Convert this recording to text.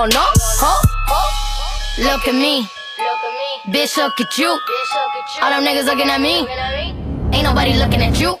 Oh no, huh? Look at me. Bitch, look at you. All them niggas looking at me. Ain't nobody looking at you.